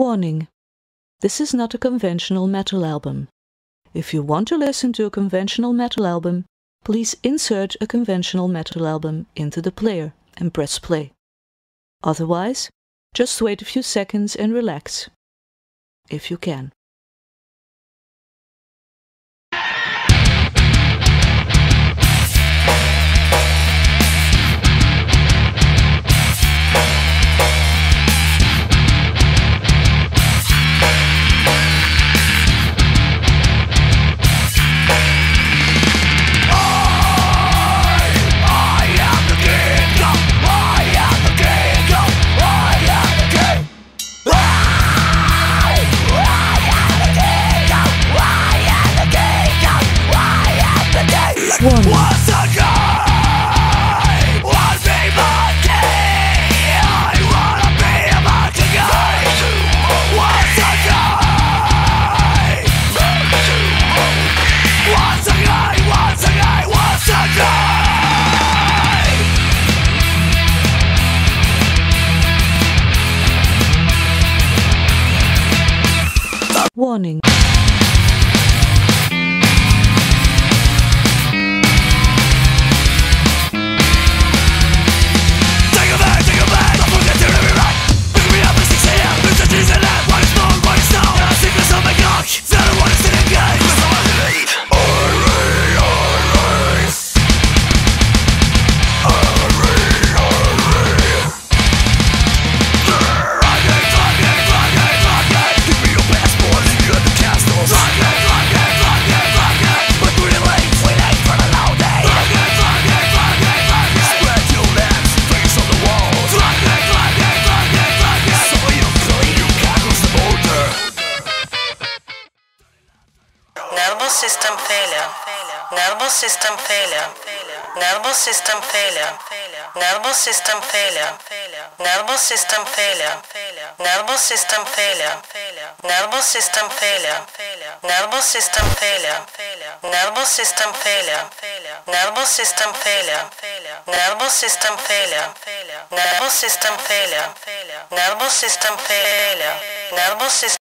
Warning This is not a conventional metal album. If you want to listen to a conventional metal album, please insert a conventional metal album into the player and press play. Otherwise, just wait a few seconds and relax. If you can. one. Was a guy, was me monkey. I wanna be a monkey guy. Was a guy, was a guy, was a guy, was a guy. Warning. Nervous system failure. Nervous system failure. Nervous system failure. Nervous system failure. Nervous system failure. Nervous system failure. Nervous system failure. Nervous system failure. Nervous system failure. Nervous system failure. Nervous system failure. Nervous system failure. Nervous system failure. Nervous system